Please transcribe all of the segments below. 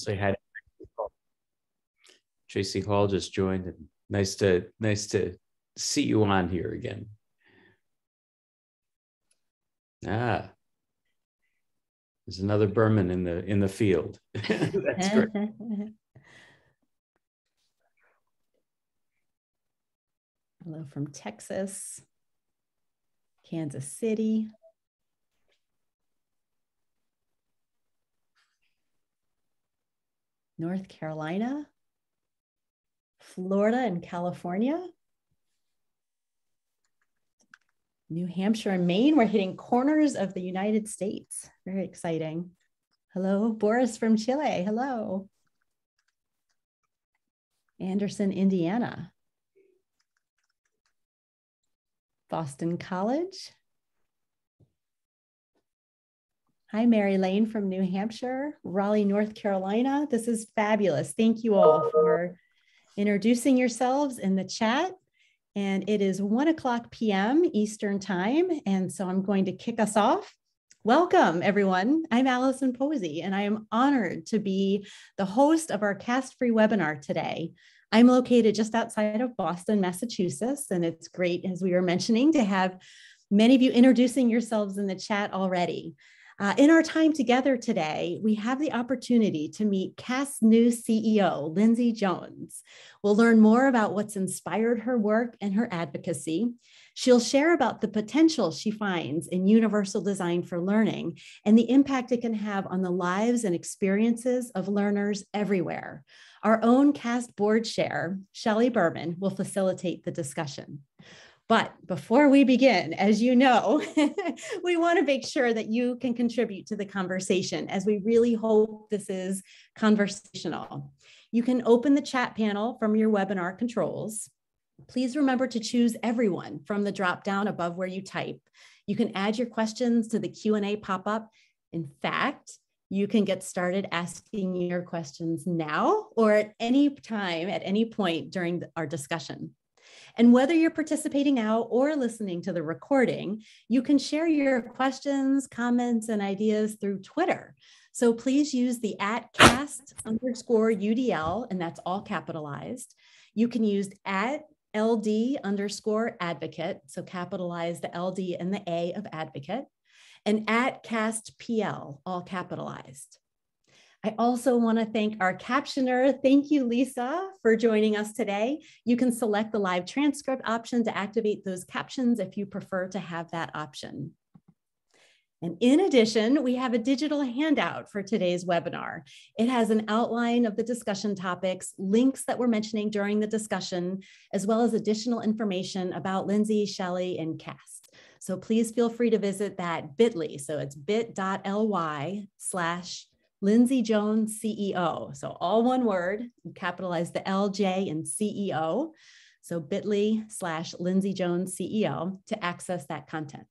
say hi. Tracy Hall just joined, and nice to nice to see you on here again. Ah, there's another Berman in the in the field. That's great. Hello from Texas, Kansas City. North Carolina, Florida and California, New Hampshire and Maine. We're hitting corners of the United States. Very exciting. Hello, Boris from Chile. Hello. Anderson, Indiana. Boston College. Hi, Mary Lane from New Hampshire, Raleigh, North Carolina. This is fabulous. Thank you all for introducing yourselves in the chat. And it is 1 o'clock p.m. Eastern Time. And so I'm going to kick us off. Welcome, everyone. I'm Allison Posey, and I am honored to be the host of our cast free webinar today. I'm located just outside of Boston, Massachusetts, and it's great, as we were mentioning, to have many of you introducing yourselves in the chat already. Uh, in our time together today, we have the opportunity to meet CAST new CEO, Lindsay Jones. We'll learn more about what's inspired her work and her advocacy. She'll share about the potential she finds in universal design for learning and the impact it can have on the lives and experiences of learners everywhere. Our own CAST board chair, Shelley Berman, will facilitate the discussion. But before we begin, as you know, we want to make sure that you can contribute to the conversation as we really hope this is conversational. You can open the chat panel from your webinar controls. Please remember to choose everyone from the drop down above where you type. You can add your questions to the Q&A pop-up. In fact, you can get started asking your questions now or at any time, at any point during our discussion. And whether you're participating now or listening to the recording, you can share your questions, comments, and ideas through Twitter. So please use the at cast underscore UDL, and that's all capitalized. You can use at LD underscore advocate, so capitalize the LD and the A of advocate, and at cast PL, all capitalized. I also want to thank our captioner. Thank you, Lisa, for joining us today. You can select the live transcript option to activate those captions if you prefer to have that option. And in addition, we have a digital handout for today's webinar. It has an outline of the discussion topics, links that we're mentioning during the discussion, as well as additional information about Lindsay, Shelley, and CAST. So please feel free to visit that bit.ly. So it's bit.ly slash Lindsay Jones, CEO. So all one word, capitalize the LJ and CEO. So bit.ly slash Lindsay Jones, CEO to access that content.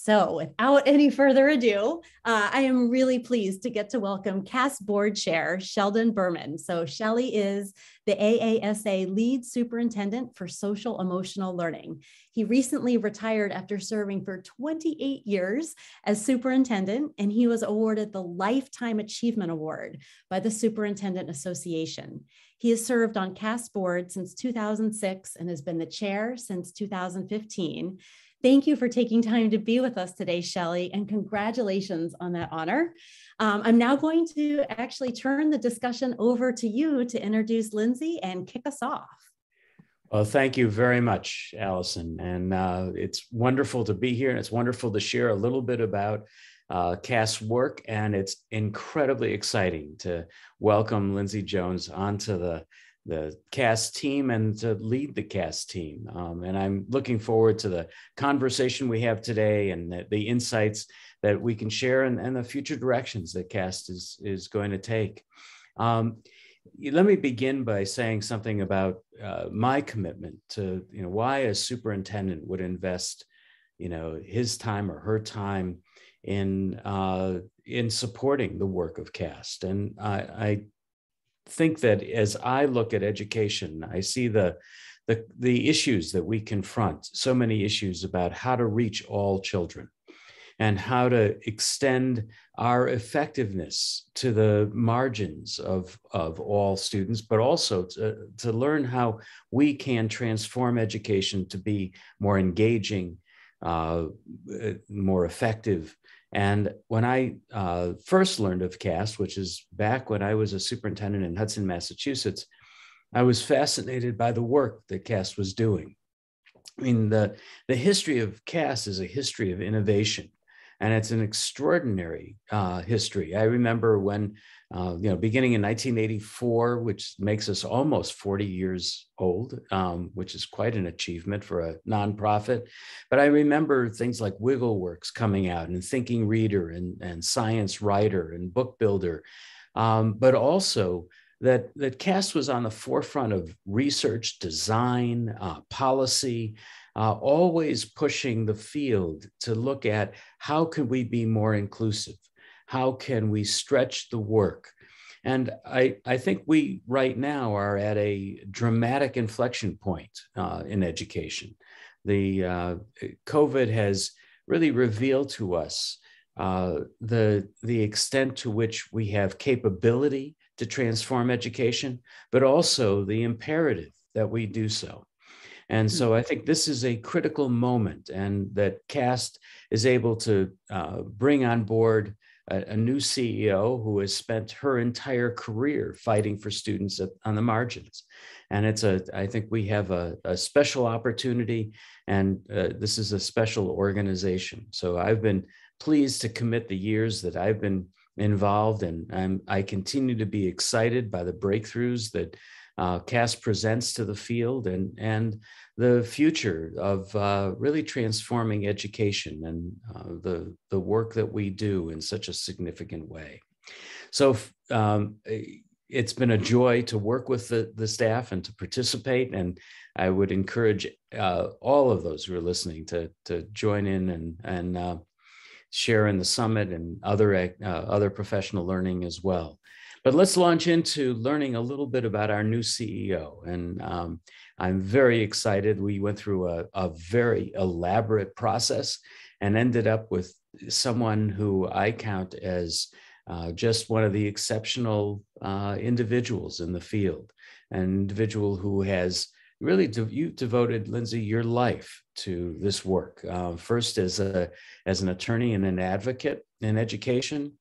So, without any further ado, uh, I am really pleased to get to welcome CAST Board Chair Sheldon Berman. So, Shelley is the AASA Lead Superintendent for Social Emotional Learning. He recently retired after serving for 28 years as superintendent, and he was awarded the Lifetime Achievement Award by the Superintendent Association. He has served on CAST board since 2006 and has been the chair since 2015. Thank you for taking time to be with us today, Shelley, and congratulations on that honor. Um, I'm now going to actually turn the discussion over to you to introduce Lindsay and kick us off. Well, thank you very much, Allison. And uh, it's wonderful to be here, and it's wonderful to share a little bit about uh, CAST's work. And it's incredibly exciting to welcome Lindsay Jones onto the the cast team and to lead the cast team. Um, and I'm looking forward to the conversation we have today and the, the insights that we can share and, and, the future directions that cast is, is going to take. Um, let me begin by saying something about uh, my commitment to, you know, why a superintendent would invest, you know, his time or her time in uh, in supporting the work of cast. And I, I think that as I look at education, I see the the, the issues that we confront, so many issues about how to reach all children. and how to extend our effectiveness to the margins of, of all students, but also to, to learn how we can transform education to be more engaging, uh, more effective. And when I uh, first learned of CAST, which is back when I was a superintendent in Hudson, Massachusetts, I was fascinated by the work that CAST was doing. I mean, the, the history of CAST is a history of innovation, and it's an extraordinary uh, history. I remember when, uh, you know, beginning in 1984, which makes us almost 40 years old, um, which is quite an achievement for a nonprofit. But I remember things like WiggleWorks coming out, and Thinking Reader, and, and Science Writer, and Book Builder, um, but also that, that CAST was on the forefront of research, design, uh, policy, uh, always pushing the field to look at how can we be more inclusive? How can we stretch the work? And I, I think we right now are at a dramatic inflection point uh, in education. The uh, COVID has really revealed to us uh, the, the extent to which we have capability to transform education, but also the imperative that we do so. And so I think this is a critical moment, and that CAST is able to uh, bring on board a, a, new CEO who has spent her entire career fighting for students at, on the margins. And it's a, I think we have a, a special opportunity, and uh, this is a special organization. So I've been pleased to commit the years that I've been involved, and I'm, I continue to be excited by the breakthroughs that uh, CAST presents to the field and, and the future of uh, really transforming education and uh, the, the work that we do in such a significant way. So um, it's been a joy to work with the, the staff and to participate. And I would encourage uh, all of those who are listening to, to join in and, and uh, share in the summit and other, uh, other professional learning as well. But let's launch into learning a little bit about our new CEO. And um, I'm very excited. We went through a, a very elaborate process and ended up with someone who I count as uh, just one of the exceptional uh, individuals in the field, an individual who has really de- you devoted lindsay your life to this work uh, first as a as an attorney and an advocate in education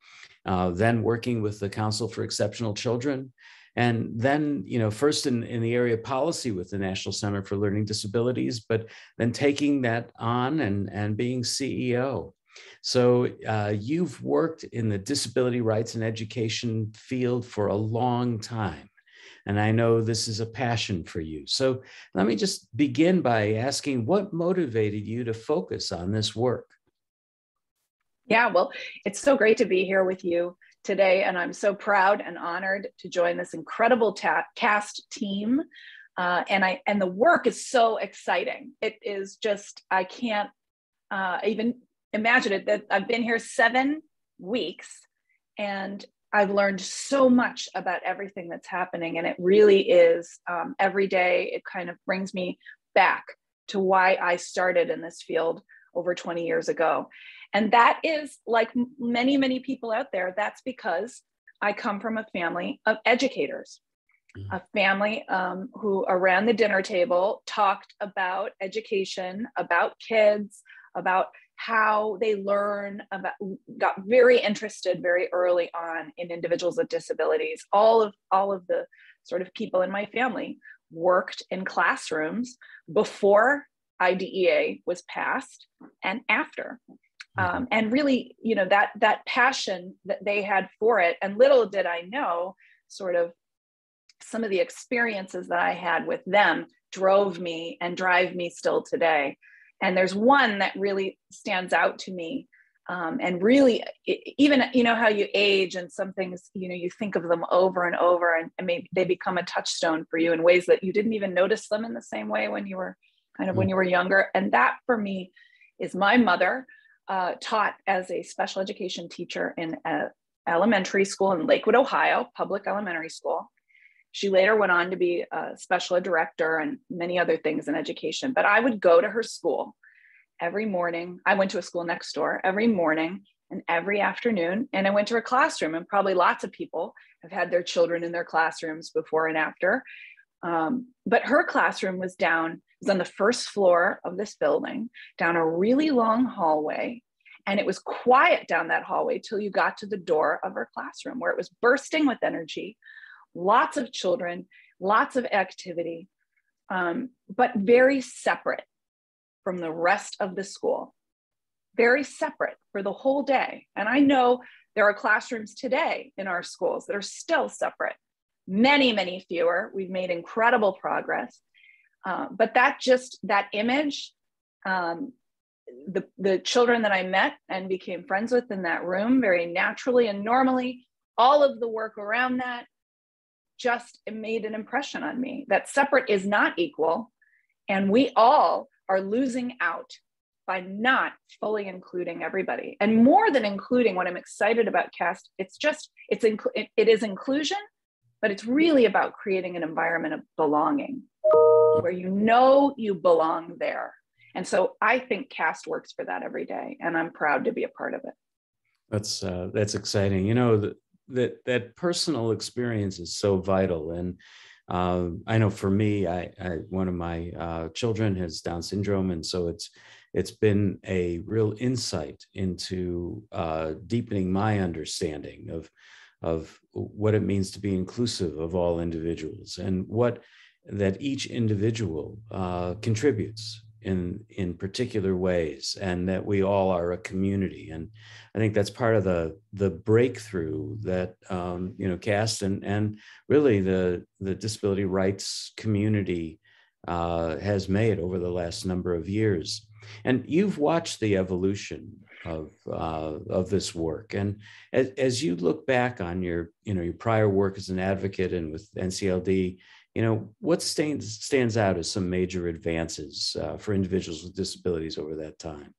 uh, then working with the council for exceptional children and then you know first in, in the area of policy with the national center for learning disabilities but then taking that on and and being ceo so uh, you've worked in the disability rights and education field for a long time and I know this is a passion for you. So let me just begin by asking what motivated you to focus on this work? Yeah, well, it's so great to be here with you today. And I'm so proud and honored to join this incredible ta- cast team. Uh, and I and the work is so exciting. It is just I can't uh, even imagine it. That I've been here seven weeks, and I've learned so much about everything that's happening. And it really is um, every day, it kind of brings me back to why I started in this field over 20 years ago. And that is like many, many people out there, that's because I come from a family of educators, mm-hmm. a family um, who around the dinner table talked about education, about kids, about how they learn about got very interested very early on in individuals with disabilities all of all of the sort of people in my family worked in classrooms before idea was passed and after. Um, and really you know that that passion that they had for it and little did i know sort of some of the experiences that i had with them drove me and drive me still today and there's one that really stands out to me um, and really even you know how you age and some things you know you think of them over and over and, and maybe they become a touchstone for you in ways that you didn't even notice them in the same way when you were kind of mm-hmm. when mm. you were younger and that for me is my mother uh, taught as a special education teacher in a elementary school in lakewood ohio public elementary school she later went on to be a special ed director and many other things in education. But I would go to her school every morning. I went to a school next door every morning and every afternoon. And I went to her classroom, and probably lots of people have had their children in their classrooms before and after. Um, but her classroom was down, was on the first floor of this building, down a really long hallway. And it was quiet down that hallway till you got to the door of her classroom, where it was bursting with energy, lots of children, lots of activity, um, but very separate from the rest of the school very separate for the whole day. And I know there are classrooms today in our schools that are still separate, many, many fewer. We've made incredible progress. Uh, but that just, that image, um, the, the children that I met and became friends with in that room very naturally and normally, all of the work around that just made an impression on me that separate is not equal. And we all are losing out by not fully including everybody and more than including what i'm excited about cast it's just it's inc- it, it is inclusion but it's really about creating an environment of belonging where you know you belong there. And so i think cast works for that every day and i'm proud to be a part of it. That's uh, that's exciting. You know that that that personal experience is so vital. And uh, I know for me, I, I one of my uh, children has Down syndrome, and so it's it's been a real insight into uh, deepening my understanding of of what it means to be inclusive of all individuals and what that each individual uh, contributes in in particular ways and that we all are a community and i think that's part of the the breakthrough that um, you know cast and and really the the disability rights community uh, has made over the last number of years and you've watched the evolution of uh, of this work. And as, as you look back on your you know your prior work as an advocate and with NCLD, you know what stands stands out as some major advances uh, for individuals with disabilities over that time.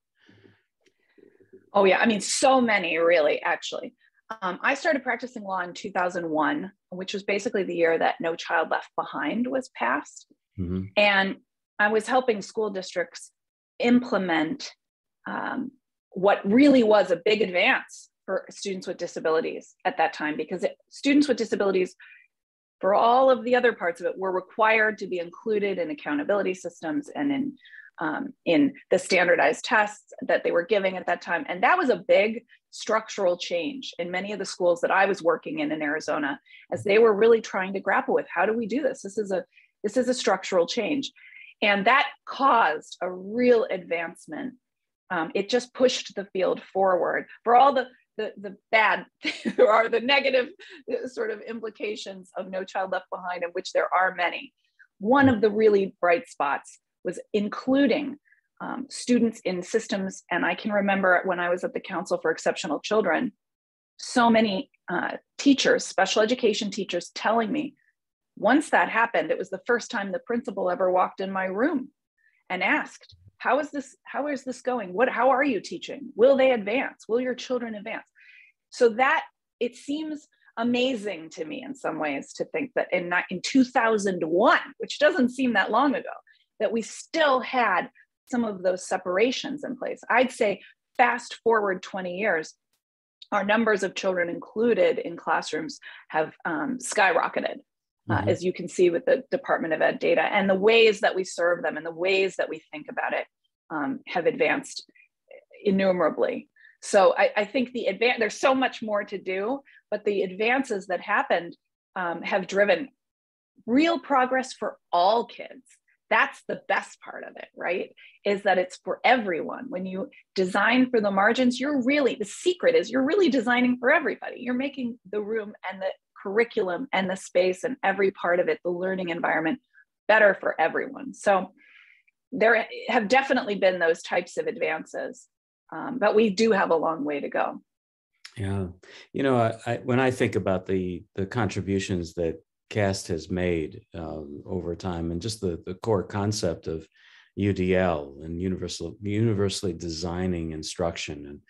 Oh yeah, I mean so many really actually. Um, I started practicing law in 2001, which was basically the year that No Child Left Behind was passed. Mm-hmm. And I was helping school districts implement um, what really was a big advance for students with disabilities at that time because it, students with disabilities for all of the other parts of it were required to be included in accountability systems and in um, in the standardized tests that they were giving at that time. And that was a big structural change in many of the schools that i was working in in arizona as they were really trying to grapple with how do we do this? This is a this is a structural change. And that caused a real advancement. Um, it just pushed the field forward. For all the the, the bad or the negative sort of implications of No Child Left Behind, in which there are many. One of the really bright spots was including um, students in systems. And I can remember when I was at the Council for Exceptional Children, so many uh, teachers, special education teachers, telling me once that happened, it was the first time the principal ever walked in my room and asked, how is this, how is this going? What, how are you teaching? Will they advance? Will your children advance? So that it seems amazing to me in some ways to think that in, in 2001, which doesn't seem that long ago, that we still had some of those separations in place. I'd say fast forward 20 years, our numbers of children included in classrooms have um, skyrocketed uh, mm-hmm. as you can see with the Department of Ed data. And the ways that we serve them and the ways that we think about it um, have advanced innumerably. So I, I think the advance, there's so much more to do, but the advances that happened um, have driven real progress for all kids. That's the best part of it, right? Is that it's for everyone. When you design for the margins, you're really, the secret is you're really designing for everybody. You're making the room and the curriculum and the space and every part of it, the learning environment, better for everyone. So there have definitely been those types of advances, um, but we do have a long way to go. Yeah, you know, I, I, when I think about the the contributions that CAST has made um, over time, and just the the core concept of UDL and universal universally designing instruction, and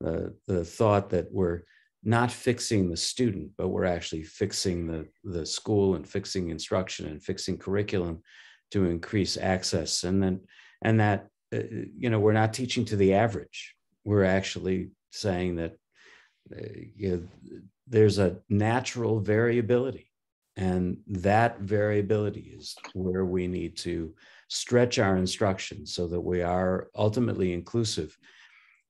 the the thought that we're not fixing the student, but we're actually fixing the, the school and fixing instruction and fixing curriculum to increase access. And then, and that uh, you know, we're not teaching to the average. We're actually saying that uh, you know, there's a natural variability. And that variability is where we need to stretch our instruction so that we are ultimately inclusive.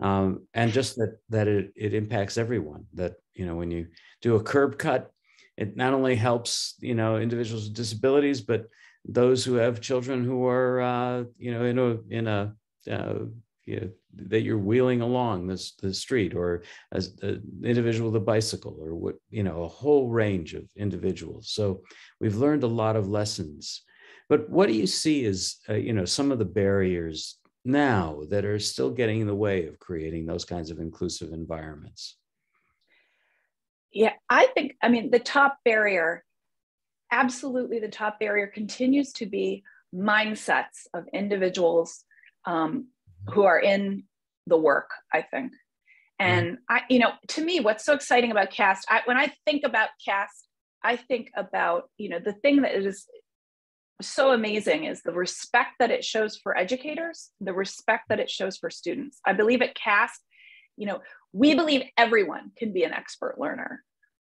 Um, and just that that it, it impacts everyone. That you know, when you do a curb cut, it not only helps you know individuals with disabilities, but those who have children who are uh, you know in a in a uh, you know, that you're wheeling along this the street or as an individual with a bicycle or what you know a whole range of individuals so we've learned a lot of lessons but what do you see as uh, you know some of the barriers now that are still getting in the way of creating those kinds of inclusive environments? Yeah i think i mean the top barrier absolutely the top barrier continues to be mindsets of individuals um, who are in the work i think. And i you know to me what's so exciting about cast I, when i think about cast i think about you know the thing that is so amazing is the respect that it shows for educators the respect that it shows for students. I believe at cast you know we believe everyone can be an expert learner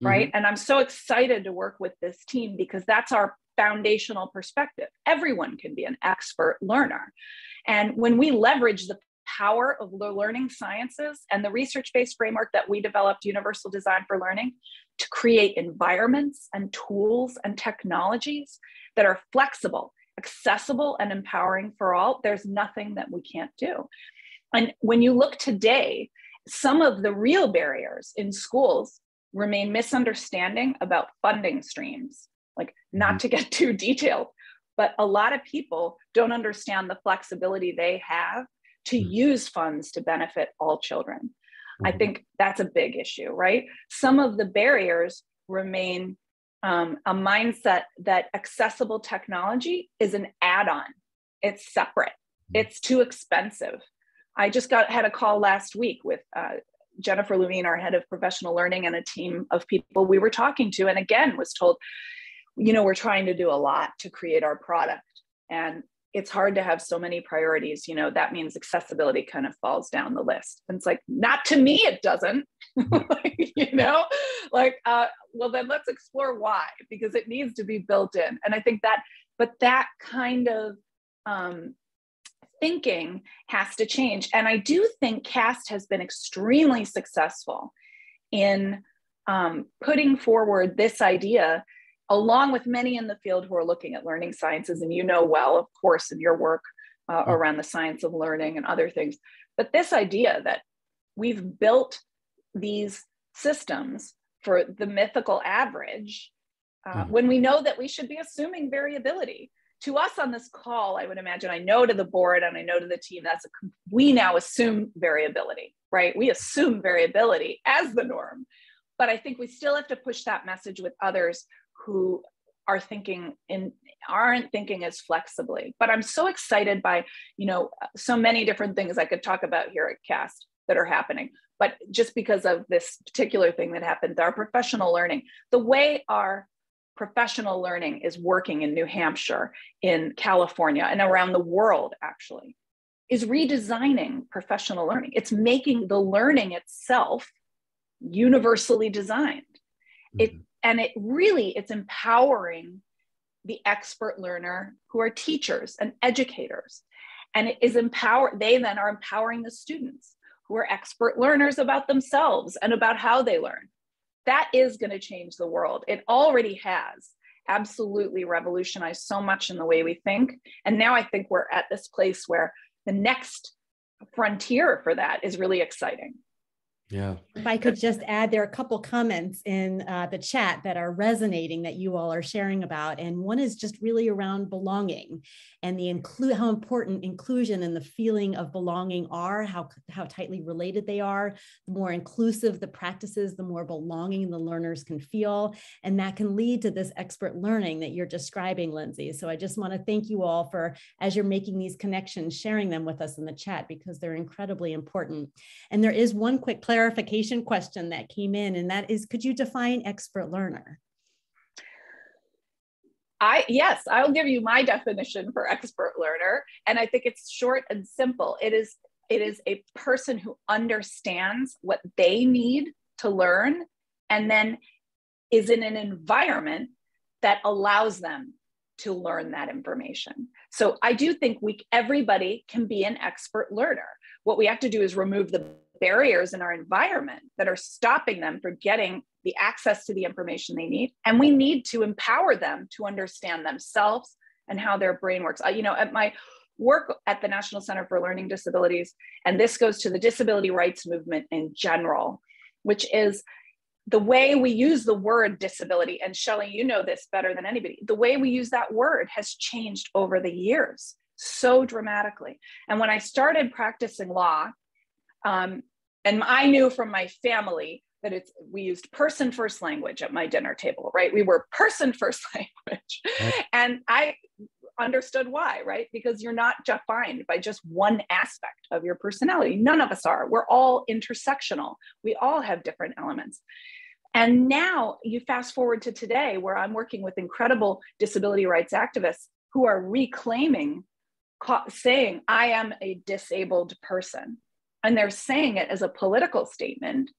right? Mm-hmm. and i'm so excited to work with this team because that's our foundational perspective. Everyone can be an expert learner. And when we leverage the power of the learning sciences and the research based framework that we developed, Universal Design for Learning, to create environments and tools and technologies that are flexible, accessible, and empowering for all, there's nothing that we can't do. And when you look today, some of the real barriers in schools remain misunderstanding about funding streams. Like, not mm-hmm. to get too detailed, but a lot of people don't understand the flexibility they have to mm-hmm. use funds to benefit all children. Mm-hmm. I think that's a big issue, right? Some of the barriers remain um, a mindset that accessible technology is an add on, it's separate, mm-hmm. it's too expensive. I just got had a call last week with uh, Jennifer Levine, our head of professional learning, and a team of people we were talking to, and again was told you know, we're trying to do a lot to create our product. And it's hard to have so many priorities. You know, that means accessibility kind of falls down the list. And it's like, not to me, it doesn't. you know, like, uh, well, then let's explore why, because it needs to be built in. And I think that, but that kind of um, thinking has to change. And I do think CAST has been extremely successful in um, putting forward this idea along with many in the field who are looking at learning sciences, and you know well, of course, in your work uh, mm-hmm. around the science of learning and other things. But this idea that we've built these systems for the mythical average uh, mm-hmm. when we know that we should be assuming variability. To us on this call, I would imagine, I know to the board and I know to the team, that's a, we now assume variability, right? We assume variability as the norm. But I think we still have to push that message with others who are thinking and aren't thinking as flexibly. But i'm so excited by you know so many different things i could talk about here at cast that are happening. But just because of this particular thing that happened our professional learning the way our professional learning is working in new hampshire in california and around the world actually is redesigning professional learning. It's making the learning itself universally designed. Mm-hmm. it and it really it's empowering the expert learner who are teachers and educators. And it is empower they then are empowering the students who are expert learners about themselves and about how they learn. That is going to change the world. It already has absolutely revolutionized so much in the way we think. And now i think we're at this place where the next frontier for that is really exciting yeah. If I could just add, there are a couple comments in uh, the chat that are resonating that you all are sharing about. And one is just really around belonging and the include how important inclusion and the feeling of belonging are, how, how tightly related they are. The more inclusive the practices, the more belonging the learners can feel. And that can lead to this expert learning that you're describing, Lindsay. So I just want to thank you all for, as you're making these connections, sharing them with us in the chat because they're incredibly important. And there is one quick clarification question that came in, and that is could you define expert learner? I yes, I'll give you my definition for expert learner and I think it's short and simple. It is it is a person who understands what they need to learn and then is in an environment that allows them to learn that information. So I do think we everybody can be an expert learner. What we have to do is remove the barriers in our environment that are stopping them from getting the access to the information they need and we need to empower them to understand themselves and how their brain works. you know, at my work at the National Center for Learning Disabilities and this goes to the disability rights movement in general, which is the way we use the word disability, and Shelley, you know this better than anybody, the way we use that word has changed over the years so dramatically. And when I started practicing law, um, and I knew from my family that it's we used person first language at my dinner table, right? We were person first language. Right. And I understood why, right? Because you're not defined by just one aspect of your personality. None of us are. We're all intersectional. We all have different elements. And now you fast forward to today, where I'm working with incredible disability rights activists who are reclaiming, saying, I am a disabled person. And they're saying it as a political statement,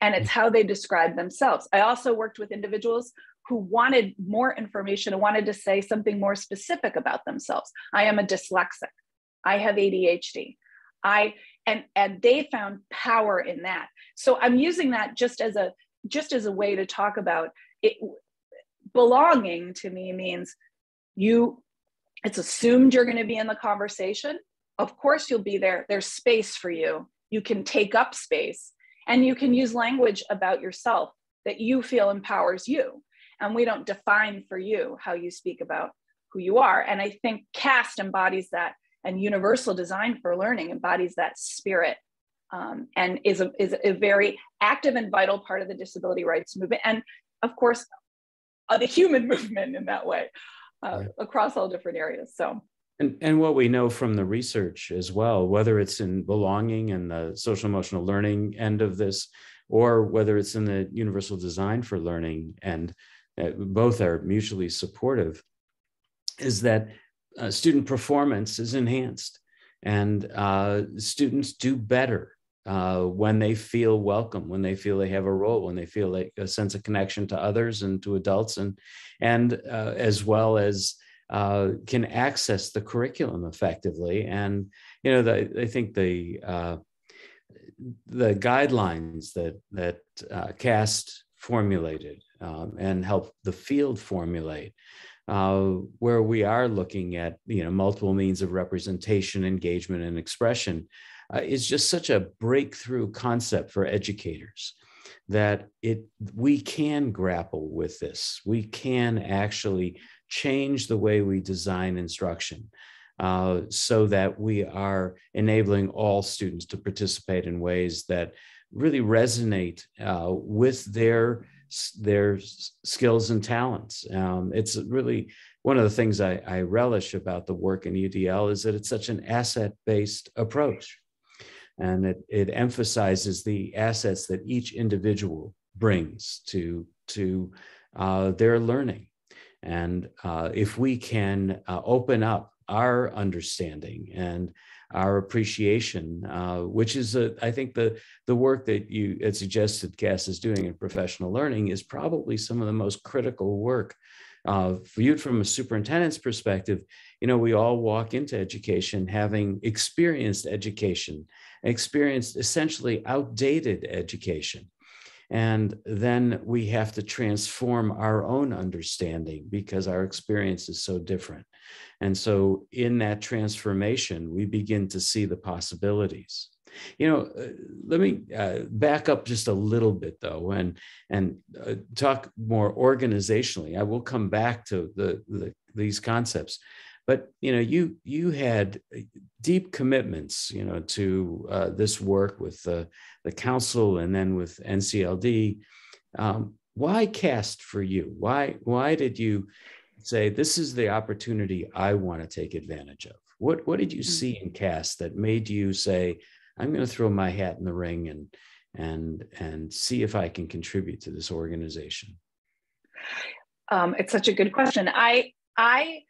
and it's mm. how they describe themselves. I also worked with individuals who wanted more information and wanted to say something more specific about themselves. I am a dyslexic. I have ADHD. I and and they found power in that. So I'm using that just as a just as a way to talk about it belonging to me means you it's assumed you're going to be in the conversation. Of course you'll be there. There's space for you. You can take up space and you can use language about yourself that you feel empowers you. And we don't define for you how you speak about who you are. And i think cast embodies that and universal design for learning embodies that spirit um, and is a, is a very active and vital part of the disability rights movement. And of course uh, the human movement in that way uh, right. across all different areas. So and, and what we know from the research as well, whether it's in belonging and the social emotional learning end of this, or whether it's in the universal design for learning and uh, both are mutually supportive, is that uh, student performance is enhanced. And uh, students do better uh, when they feel welcome, when they feel they have a role, when they feel like a sense of connection to others and to adults, and and uh, as well as uh, can access the curriculum effectively. And you know, the, I think the uh, the guidelines that that CAST formulated um, and help the field formulate uh, where we are looking at you know multiple means of representation engagement and expression uh, is just such a breakthrough concept for educators that it we can grapple with this we can actually change the way we design instruction uh, so that we are enabling all students to participate in ways that really resonate uh, with their their skills and talents. Um, it's really one of the things I, I, relish about the work in UDL is that it's such an asset-based approach, and it, it emphasizes the assets that each individual brings to to uh, their learning. And uh, if we can uh, open up our understanding and our appreciation, uh, which is, a, I think, the the work that you had suggested CAST is doing in professional learning is probably some of the most critical work. Uh, viewed from a superintendent's perspective, you know, we all walk into education having experienced education, experienced essentially outdated education. And then we have to transform our own understanding because our experience is so different. And so, in that transformation, we begin to see the possibilities. You know, uh, let me uh, back up just a little bit though, and and uh, talk more organizationally. I will come back to the, the these concepts, but you know, you you had deep commitments, you know, to uh, this work with the the council and then with NCLD. Um, why cast for you? Why why did you say this is the opportunity I want to take advantage of? What what did you hmm. see in cast that made you say I'm going to throw my hat in the ring and and and see if I can contribute to this organization? Um, it's such a good question. I I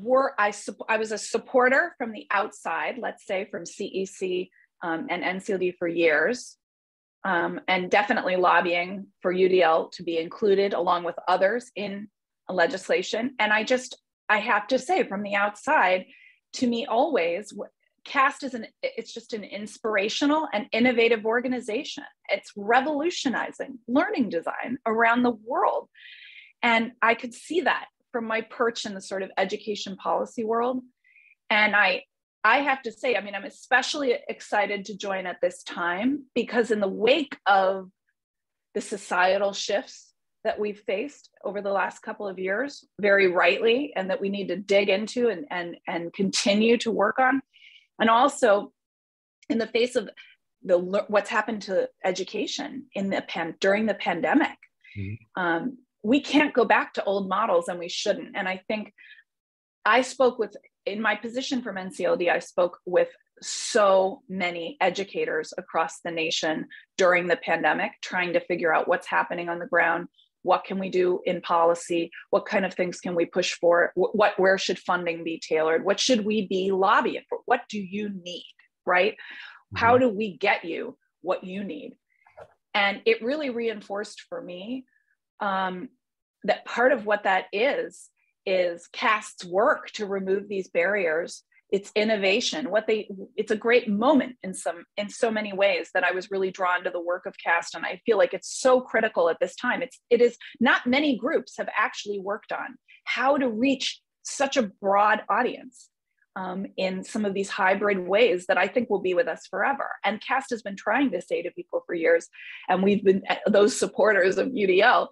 were I I was a supporter from the outside, let's say from CEC um, and NCLD for years, um, and definitely lobbying for UDL to be included along with others in legislation. And I just I have to say from the outside, to me always cast is an it's just an inspirational and innovative organization it's revolutionizing learning design around the world and i could see that from my perch in the sort of education policy world and i i have to say i mean i'm especially excited to join at this time because in the wake of the societal shifts that we've faced over the last couple of years very rightly and that we need to dig into and and and continue to work on and also in the face of the what's happened to education in the pan during the pandemic mm-hmm. um, we can't go back to old models and we shouldn't. And i think i spoke with in my position from ncld i spoke with so many educators across the nation during the pandemic trying to figure out what's happening on the ground what can we do in policy what kind of things can we push for what where should funding be tailored what should we be lobbying for what do you need right? Mm-hmm. how do we get you what you need? And it really reinforced for me um, that part of what that is is cast's work to remove these barriers. It's innovation. What they it's a great moment in some in so many ways that i was really drawn to the work of cast and i feel like it's so critical at this time. It's it is not many groups have actually worked on how to reach such a broad audience um, in some of these hybrid ways that I think will be with us forever. And CAST has been trying to say to people for years, and we've been those supporters of UDL,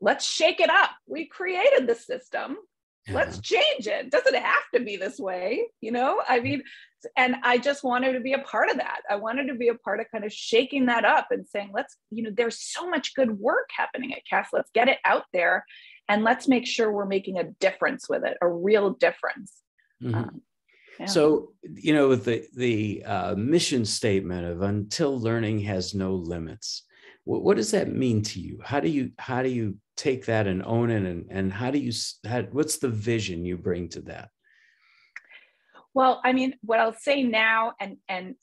let's shake it up. We created the system. Let's change it. Doesn't have to be this way you know? I mean and i just wanted to be a part of that. I wanted to be a part of kind of shaking that up and saying let's you know there's so much good work happening at cast. Let's get it out there and let's make sure we're making a difference with it a real difference. Mm-hmm. um, yeah. So, you know, the the uh, mission statement of "Until learning has no limits," what, what does that mean to you? How do you how do you take that and own it and, and how do you how, what's the vision you bring to that well i mean what i'll say now and and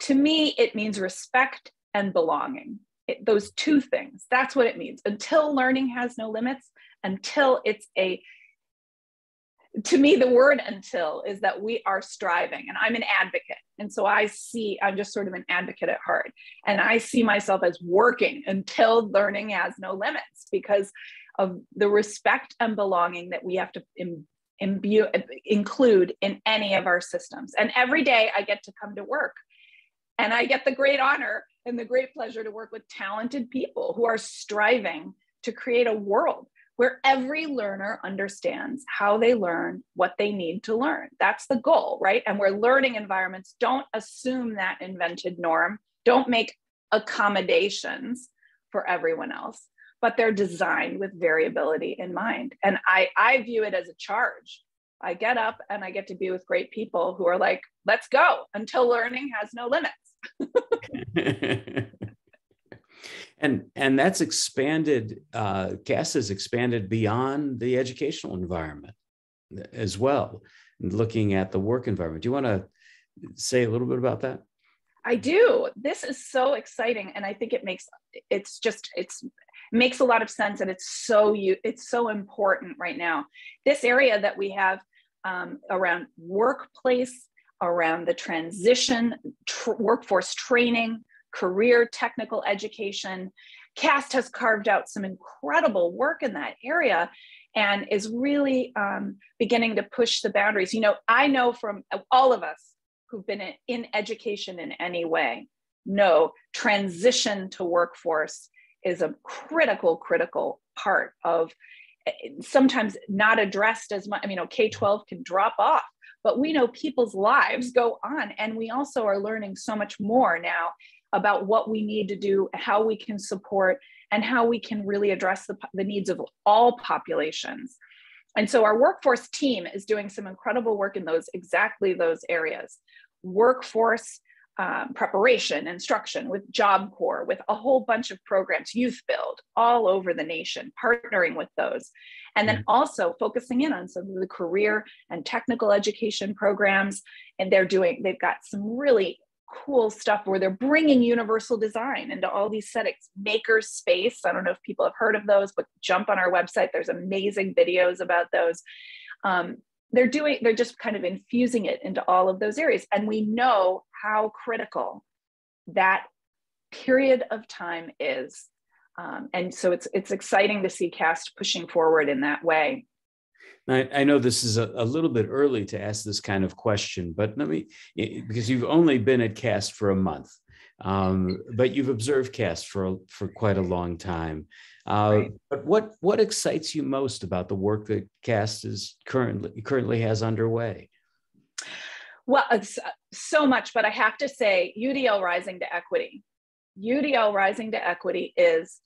to me it means respect and belonging it, those two things that's what it means until learning has no limits until it's a to me the word until is that we are striving and i'm an advocate. And so i see i'm just sort of an advocate at heart. And i see myself as working until learning has no limits because of the respect and belonging that we have to Im- imbue include in any of our systems. And every day i get to come to work and i get the great honor and the great pleasure to work with talented people who are striving to create a world where every learner understands how they learn, what they need to learn. That's the goal, right? And where learning environments don't assume that invented norm, don't make accommodations for everyone else, but they're designed with variability in mind. And I, I view it as a charge. I get up and I get to be with great people who are like, let's go until learning has no limits. and and that's expanded uh CAST has expanded beyond the educational environment as well looking at the work environment. Do you want to say a little bit about that? I do. This is so exciting and i think it makes it's just it's makes a lot of sense and it's so you it's so important right now. This area that we have um, around workplace around the transition tr- workforce training career technical education. CAST has carved out some incredible work in that area and is really um, beginning to push the boundaries. You know, I know from all of us who've been in education in any way, know transition to workforce is a critical, critical part of eh, sometimes not addressed as much. I mean, K 12 can drop off, but we know people's lives go on. And we also are learning so much more now about what we need to do, how we can support, and how we can really address the, the needs of all populations. And so our workforce team is doing some incredible work in those exactly those areas. Workforce um, preparation, instruction, with Job Corps, with a whole bunch of programs, YouthBuild, all over the nation, partnering with those. And then mm-hmm. also focusing in on some of the career and technical education programs. And they're doing, they've got some really cool stuff where they're bringing universal design into all these settings. Makers Space, I don't know if people have heard of those, but jump on our website. There's amazing videos about those. Um, they're doing they're just kind of infusing it into all of those areas and we know how critical that period of time is um, and so it's it's exciting to see cast pushing forward in that way I, I know this is a, a, little bit early to ask this kind of question, but let me, because you've only been at CAST for a month, um, but you've observed CAST for, for quite a long time. Uh, right. But what what excites you most about the work that CAST is currently currently has underway? Well, it's uh, so much, but I have to say, UDL Rising to Equity. UDL Rising to Equity is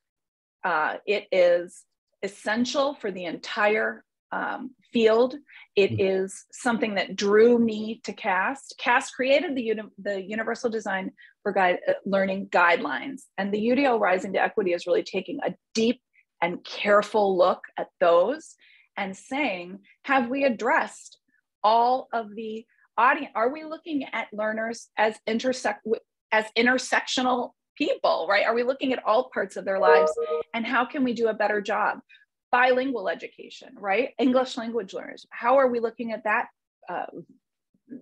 uh, it is essential for the entire um, field. It mm-hmm. is something that drew me to CAST. CAST created the, uni- the Universal Design for guide, uh, Learning Guidelines, and the UDL Rising to Equity is really taking a deep and careful look at those and saying, have we addressed all of the audience? Are we looking at learners as intersect as intersectional people, right? Are we looking at all parts of their lives and how can we do a better job? Bilingual education, right? English language learners. How are we looking at that? Uh,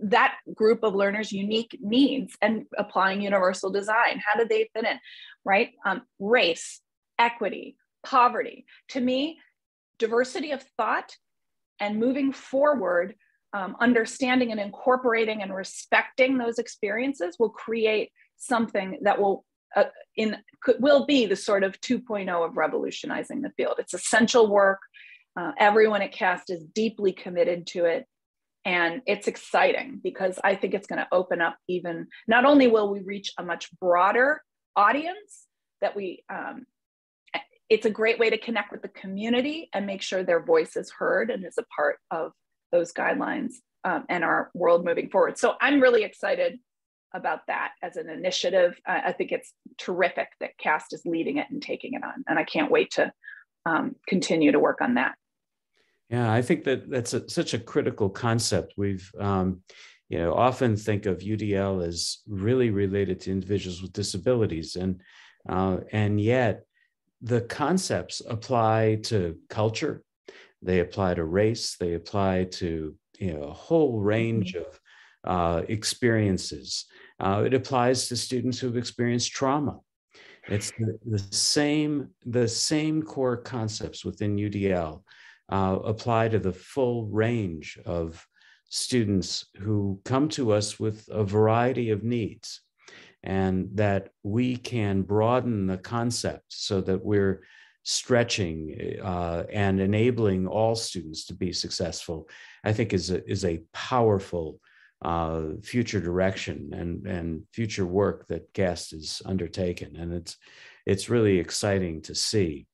that group of learners unique needs and applying universal design how do they fit in right um, race equity poverty to me diversity of thought and moving forward um, understanding and incorporating and respecting those experiences will create something that will uh, in could, will be the sort of 2.0 of revolutionizing the field. It's essential work. Uh, everyone at CAST is deeply committed to it. And it's exciting because I think it's going to open up even, not only will we reach a much broader audience, that we, um, it's a great way to connect with the community and make sure their voice is heard and is a part of those guidelines um, and our world moving forward. So I'm really excited about that as an initiative. I think it's terrific that CAST is leading it and taking it on, and I can't wait to um, continue to work on that. Yeah, I think that that's a, such a critical concept. We've, um, you know, often think of UDL as really related to individuals with disabilities, and uh, and yet the concepts apply to culture, they apply to race, they apply to you know a whole range mm-hmm. of uh, experiences. Uh, it applies to students who've experienced trauma. It's the, the same the same core concepts within UDL uh, apply to the full range of students who come to us with a variety of needs, and that we can broaden the concept so that we're stretching uh, and enabling all students to be successful. I think is a, is a powerful uh, future direction and and future work that CAST is undertaken, and it's it's really exciting to see.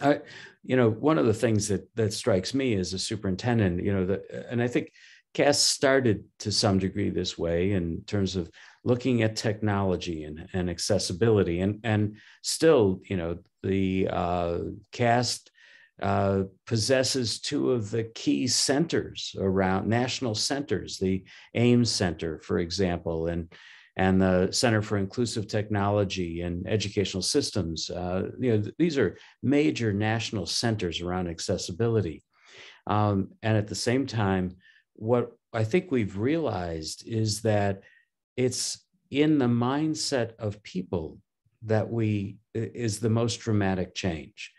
I, you know, one of the things that that strikes me as a superintendent, you know, that, and I think CAST started to some degree this way in terms of looking at technology and, and accessibility, and and still, you know, the uh, CAST uh, possesses two of the key centers around national centers, the Ames Center, for example, and and the Center for Inclusive Technology and Educational Systems. Uh, you know, these are major national centers around accessibility. Um, and at the same time, what I think we've realized is that it's in the mindset of people that we is the most dramatic change.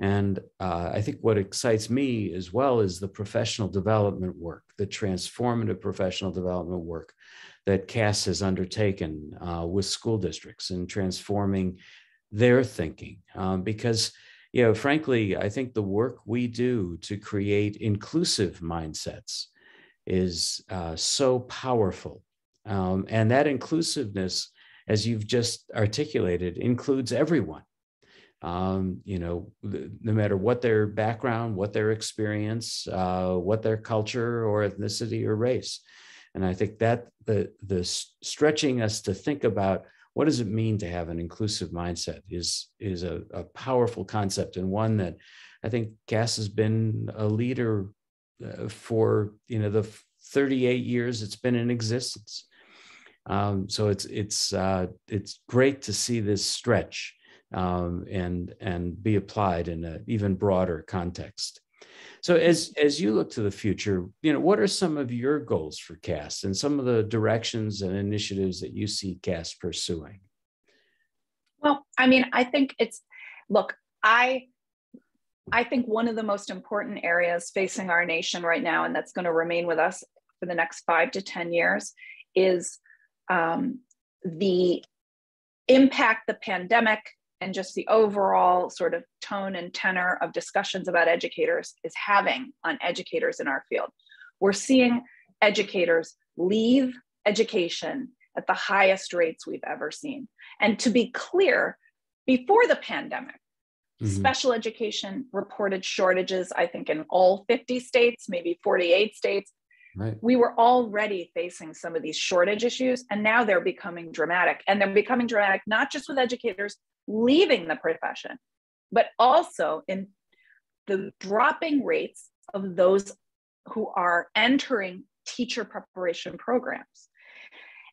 And uh, I think what excites me as well is the professional development work, the transformative professional development work that CAST has undertaken uh, with school districts in transforming their thinking. Um, because, you know, frankly, I think the work we do to create inclusive mindsets is uh, so powerful. Um, and that inclusiveness, as you've just articulated, includes everyone um, you know, no matter what their background, what their experience, uh, what their culture or ethnicity or race. And I think that the, the stretching us to think about what does it mean to have an inclusive mindset is, is a, a powerful concept and one that I think CAST has been a leader uh, for you know the 38 years it's been in existence. Um, so it's it's uh, it's great to see this stretch um, and and be applied in an even broader context. So as as you look to the future, you know, what are some of your goals for CAST and some of the directions and initiatives that you see CAST pursuing? Well, I mean, I think it's look, I I think one of the most important areas facing our nation right now, and that's going to remain with us for the next five to 10 years, is um, the impact the pandemic and just the overall sort of tone and tenor of discussions about educators is having on educators in our field. We're seeing educators leave education at the highest rates we've ever seen. And to be clear, before the pandemic, mm-hmm. special education reported shortages, I think, in all 50 states, maybe 48 states. Right. We were already facing some of these shortage issues, and now they're becoming dramatic. And they're becoming dramatic not just with educators leaving the profession, but also in the dropping rates of those who are entering teacher preparation programs.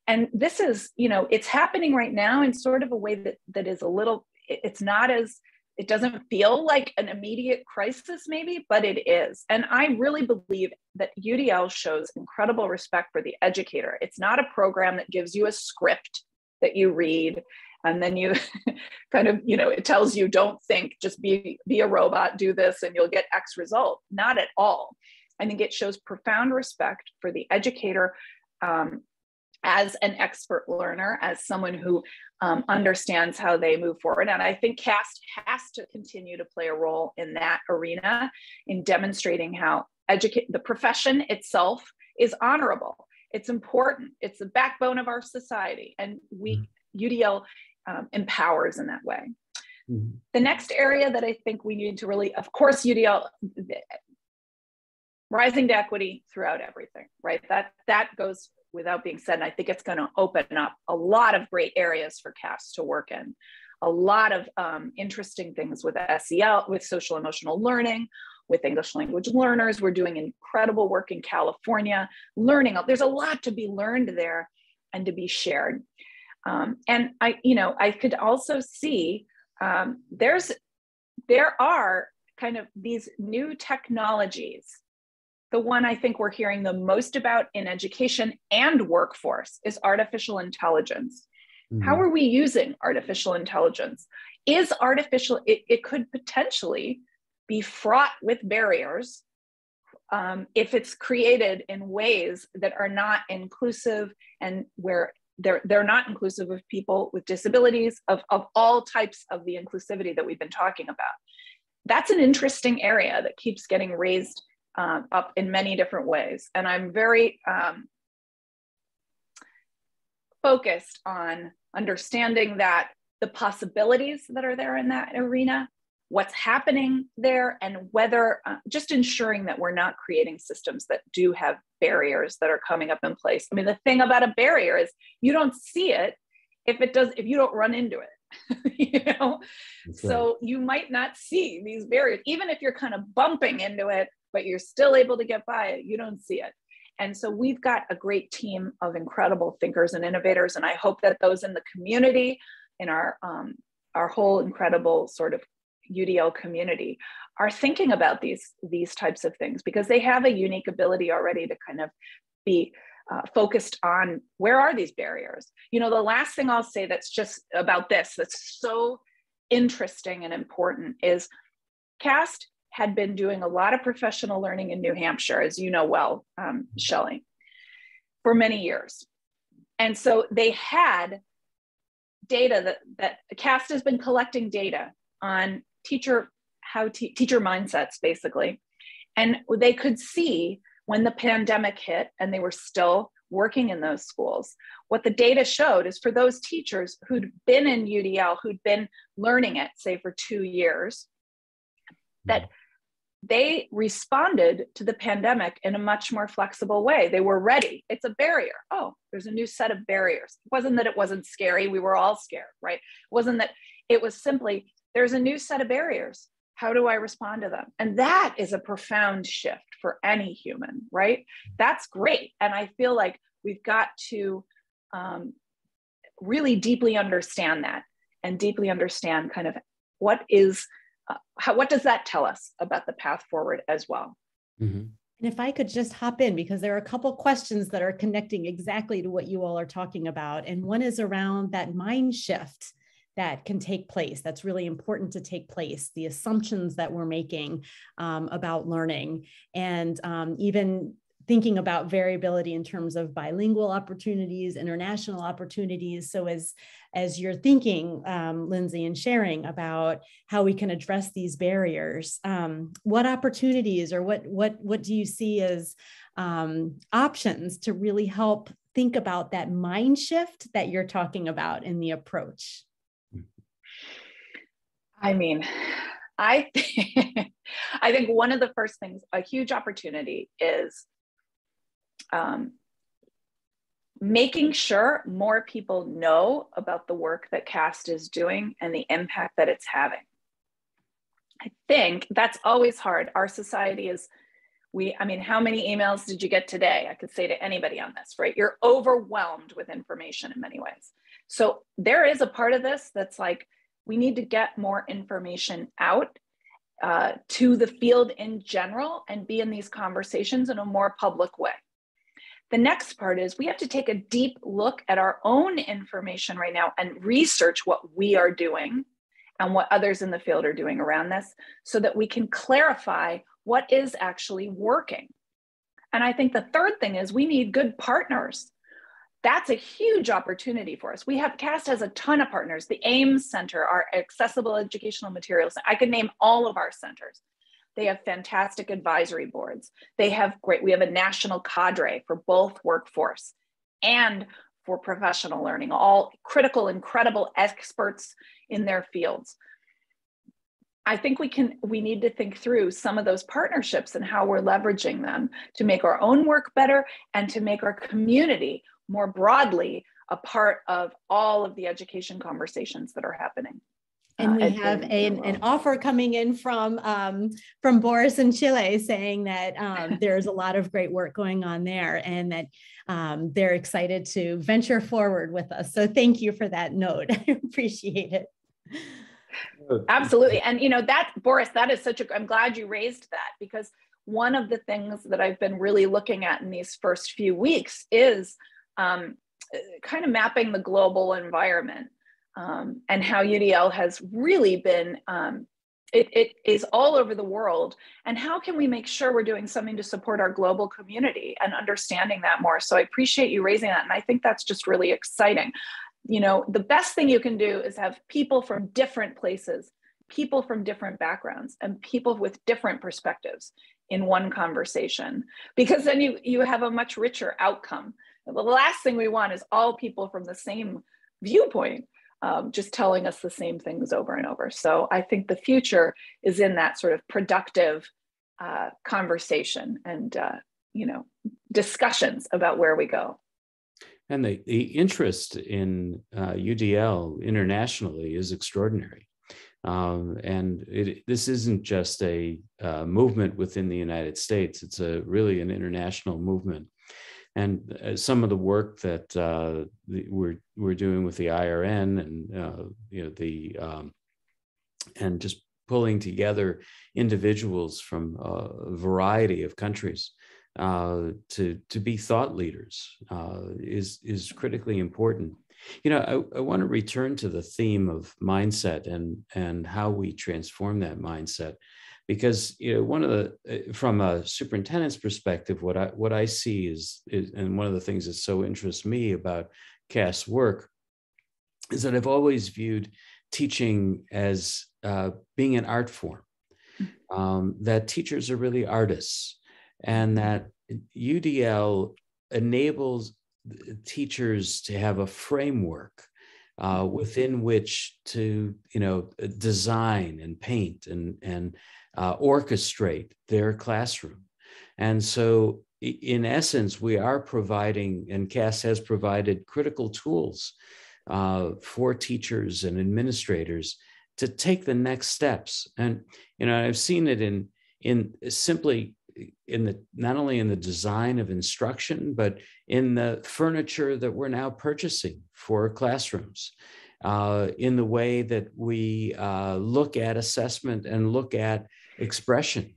And this is, you know, it's happening right now in sort of a way that that is a little, it's not as it doesn't feel like an immediate crisis, maybe, but it is. And I really believe that UDL shows incredible respect for the educator. It's not a program that gives you a script that you read and then you kind of you know it tells you don't think just be be a robot do this and you'll get x result not at all i think it shows profound respect for the educator um, as an expert learner, as someone who um, understands how they move forward. And I think CAST has to continue to play a role in that arena in demonstrating how educate the profession itself is honorable. It's important. It's the backbone of our society, and we mm-hmm. UDL um, empowers in that way. Mm-hmm. The next area that I think we need to really, of course, UDL rising to equity throughout everything, right? That that goes without being said. And I think it's going to open up a lot of great areas for CAST to work in. A lot of um, interesting things with SEL, with social emotional learning, with English language learners. We're doing incredible work in California, learning. There's a lot to be learned there and to be shared. Um, and I, you know, I could also see um, there's, there are kind of these new technologies the one I think we're hearing the most about in education and workforce is artificial intelligence. Mm-hmm. How are we using artificial intelligence? Is artificial, it, it could potentially be fraught with barriers um, if it's created in ways that are not inclusive and where they're, they're not inclusive of people with disabilities, of, of all types of the inclusivity that we've been talking about. That's an interesting area that keeps getting raised um, up in many different ways. And I'm very um, focused on understanding that the possibilities that are there in that arena, what's happening there, and whether uh, just ensuring that we're not creating systems that do have barriers that are coming up in place. I mean, the thing about a barrier is you don't see it if it does, if you don't run into it. you know so you might not see these barriers even if you're kind of bumping into it but you're still able to get by it. You don't see it. And so we've got a great team of incredible thinkers and innovators. And I hope that those in the community, in our, um, our whole incredible sort of UDL community, are thinking about these, these types of things because they have a unique ability already to kind of be uh, focused on where are these barriers. You know, the last thing I'll say that's just about this that's so interesting and important is CAST had been doing a lot of professional learning in New Hampshire, as you know well, um, Shelley, for many years. And so they had data that, that CAST has been collecting data on teacher, how te- teacher mindsets, basically. And they could see when the pandemic hit and they were still working in those schools. What the data showed is for those teachers who'd been in UDL, who'd been learning it, say for two years, that they responded to the pandemic in a much more flexible way. They were ready. It's a barrier. Oh, there's a new set of barriers. It wasn't that it wasn't scary. We were all scared, right? It wasn't that it was simply there's a new set of barriers. How do I respond to them? And that is a profound shift for any human, right? That's great. And I feel like we've got to um, really deeply understand that and deeply understand kind of what is uh, how, what does that tell us about the path forward as well mm-hmm. And if I could just hop in, because there are a couple questions that are connecting exactly to what you all are talking about. And one is around that mind shift that can take place. That's really important to take place. The assumptions that we're making um, about learning, and um, even thinking about variability in terms of bilingual opportunities, international opportunities. So as as you're thinking, um, Lindsay, and sharing about how we can address these barriers, um, what opportunities or what what what do you see as um, options to really help think about that mind shift that you're talking about in the approach? I mean, I think, I think one of the first things, a huge opportunity is um, making sure more people know about the work that CAST is doing and the impact that it's having. I think that's always hard. Our society is, we, I mean, how many emails did you get today? I could say to anybody on this, right? You're overwhelmed with information in many ways. So there is a part of this that's like, we need to get more information out uh, to the field in general and be in these conversations in a more public way. The next part is we have to take a deep look at our own information right now and research what we are doing and what others in the field are doing around this so that we can clarify what is actually working. And I think the third thing is we need good partners. That's a huge opportunity for us. We have CAST has a ton of partners. The AIMS Center, our accessible educational materials. I could name all of our centers. They have fantastic advisory boards. They have great, we have a national cadre for both workforce and for professional learning, all critical, incredible experts in their fields. I think we can we need to think through some of those partnerships and how we're leveraging them to make our own work better and to make our community more broadly a part of all of the education conversations that are happening. And we uh, have an, an offer coming in from um, from Boris in Chile saying that um, there's a lot of great work going on there and that um, they're excited to venture forward with us. So thank you for that note. I appreciate it. Absolutely. And you know that Boris, that is such a I'm glad you raised that because one of the things that I've been really looking at in these first few weeks is um, kind of mapping the global environment um, and how UDL has really been, um, it, it is all over the world. And how can we make sure we're doing something to support our global community and understanding that more? So I appreciate you raising that. And I think that's just really exciting. You know, the best thing you can do is have people from different places, people from different backgrounds, and people with different perspectives in one conversation, because then you, you have a much richer outcome. The last thing we want is all people from the same viewpoint um, just telling us the same things over and over. So I think the future is in that sort of productive uh, conversation and uh, you know discussions about where we go. And the, the interest in uh, UDL internationally is extraordinary. Um, and it, this isn't just a uh, movement within the United States, it's a really an international movement and uh, some of the work that uh, the, we're we're doing with the IRN and uh, you know the um, and just pulling together individuals from a variety of countries uh, to to be thought leaders uh, is is critically important. You know, I, I want to return to the theme of mindset and and how we transform that mindset because you know one of the uh, from a superintendent's perspective what i what i see is, is and one of the things that so interests me about cast's work is that i've always viewed teaching as uh, being an art form. Um, that teachers are really artists and that udl enables teachers to have a framework uh, within which to you know design and paint and and uh, orchestrate their classroom. And so, in essence, we are providing, and CAST has provided critical tools uh, for teachers and administrators to take the next steps. And you know, I've seen it in in simply in the not only in the design of instruction, but in the furniture that we're now purchasing for classrooms, uh, in the way that we uh, look at assessment and look at expression.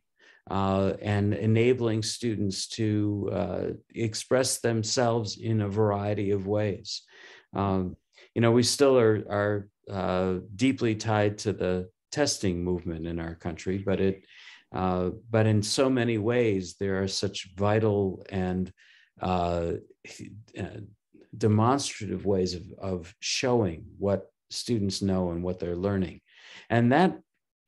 Uh, and enabling students to uh, express themselves in a variety of ways. Um, you know, we still are, are uh, deeply tied to the testing movement in our country, but it uh, but in so many ways, there are such vital and uh, uh, demonstrative ways of, of showing what students know and what they're learning. And that,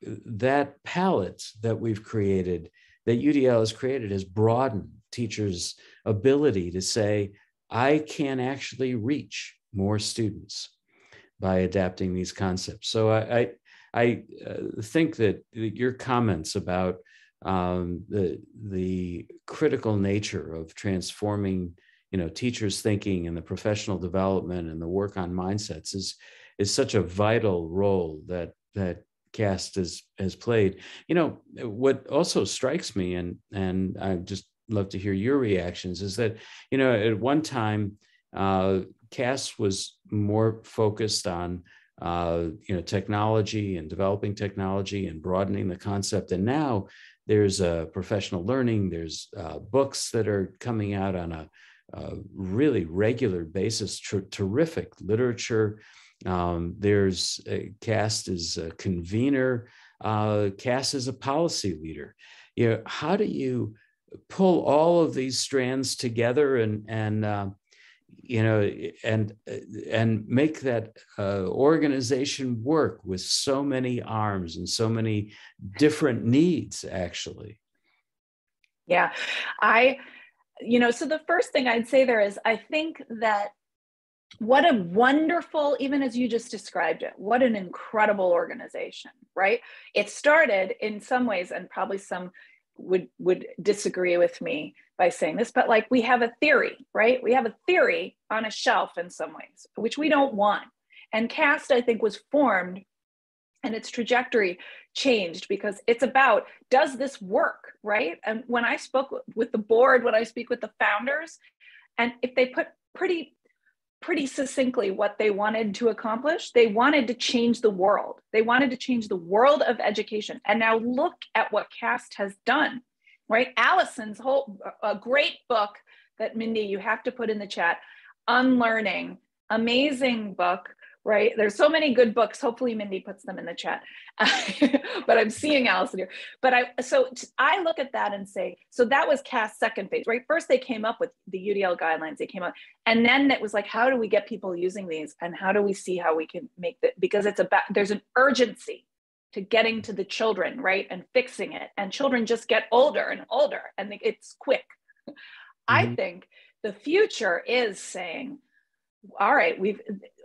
that palette that we've created, that UDL has created, has broadened teachers' ability to say, I can actually reach more students by adapting these concepts. So I, I I uh, think that your comments about um, the the critical nature of transforming, you know, teachers' thinking and the professional development and the work on mindsets is is such a vital role that that cast has has played. You know, what also strikes me, and and I just love to hear your reactions, is that you know at one time, uh, cast was more focused on uh, you know, technology and developing technology and broadening the concept. And now there's uh, professional learning, there's uh, books that are coming out on a, a really regular basis, ter- terrific literature. Um, there's a CAST is a convener, uh, CAST is a policy leader. You know, how do you pull all of these strands together and, and uh, you know and and make that uh, organization work with so many arms and so many different needs actually. Yeah. I you know so the first thing i'd say there is i think that what a wonderful even as you just described it what an incredible organization right? It started in some ways and probably some would would disagree with me by saying this, but like we have a theory, right? We have a theory on a shelf in some ways, which we don't want. And CAST, I think, was formed and its trajectory changed because it's about does this work, right? And when I spoke with the board, when I speak with the founders, and if they put pretty pretty succinctly what they wanted to accomplish. They wanted to change the world. They wanted to change the world of education. And now look at what CAST has done right? Allison's whole, a great book that Mindy, you have to put in the chat, Unlearning, amazing book, right? There's so many good books. Hopefully Mindy puts them in the chat, but I'm seeing Allison here. But I, so I look at that and say, so that was CAST's second phase, right? First they came up with the UDL guidelines, they came up, and then it was like, how do we get people using these? And how do we see how we can make that, because it's about, there's an urgency to getting to the children, right? And fixing it. And children just get older and older and it's quick. Mm-hmm. I think the future is saying, all right, we've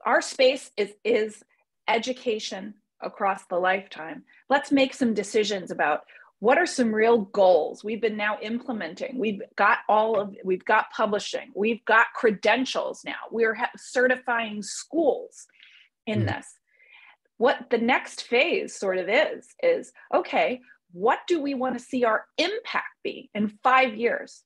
our space is is education across the lifetime. Let's make some decisions about what are some real goals we've been now implementing. We've got all of we've got publishing. We've got credentials now. We're certifying schools in mm. this. What the next phase sort of is is okay what do we want to see our impact be in five years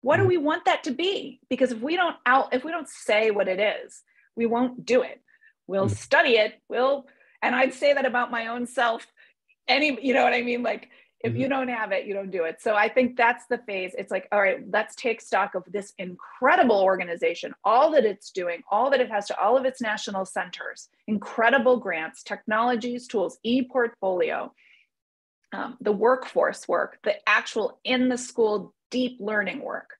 what do mm-hmm. we want that to be? Because if we don't out if we don't say what it is we won't do it. We'll mm-hmm. study it. We'll and i'd say that about my own self. Any you know what i mean? Like if mm-hmm. you don't have it you don't do it. So i think that's the phase. It's like all right let's take stock of this incredible organization all that it's doing all that it has to all of its national centers incredible grants technologies tools e-portfolio um, the workforce work the actual in the school deep learning work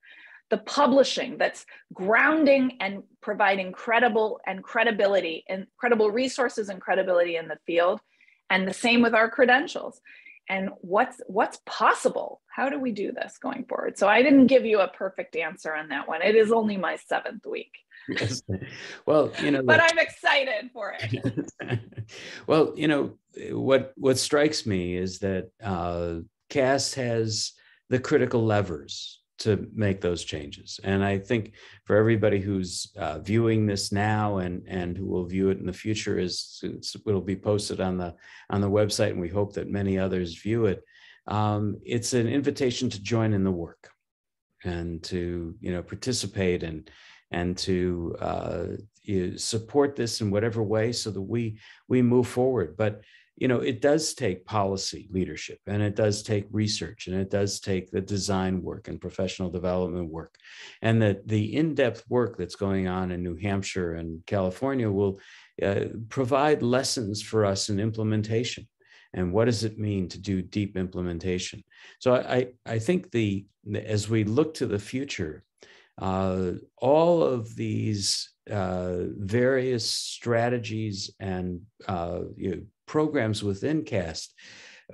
the publishing that's grounding and providing credible and credibility and credible resources and credibility in the field. And the same with our credentials. And what's what's possible? How do we do this going forward? So i didn't give you a perfect answer on that one. It is only my seventh week yes. Well, you know, but I'm excited for it. well, you know, what what strikes me is that uh, CAST has the critical levers to make those changes. And I think for everybody who's uh, viewing this now and and who will view it in the future, is it'll be posted on the on the website, and we hope that many others view it. Um, it's an invitation to join in the work and to you know participate and and to uh, support this in whatever way so that we we move forward. But you know, it does take policy leadership and it does take research and it does take the design work and professional development work. And that the in depth work that's going on in New Hampshire and California will uh, provide lessons for us in implementation. And what does it mean to do deep implementation? So I, I think the as we look to the future, uh, all of these uh, various strategies and uh, you know, programs within CAST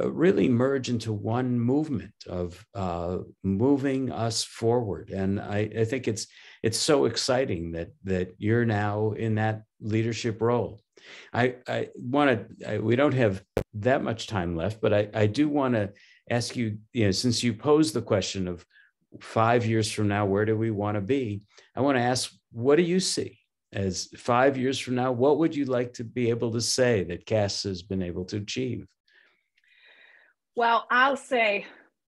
uh, really merge into one movement of uh, moving us forward. And I, I, think it's it's so exciting that that you're now in that leadership role. I, I want to. We don't have that much time left, but I, I do want to ask you. You know, since you posed the question of five years from now, where do we want to be? I want to ask, what do you see? as five years from now, what would you like to be able to say that CAST has been able to achieve? Well, I'll say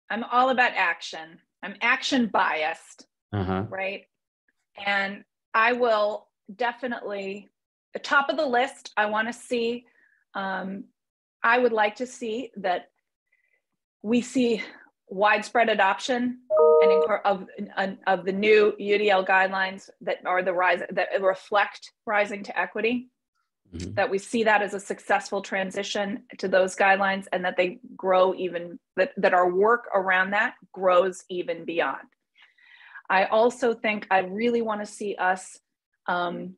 I'm all about action. I'm action biased, uh-huh. right? And I will definitely, the top of the list, I want to see, um, I would like to see that we see widespread adoption and of, of the new UDL guidelines that are the rise that reflect rising to equity. Mm-hmm. That we see that as a successful transition to those guidelines and that they grow even, that, that our work around that grows even beyond. I also think I really want to see us, um,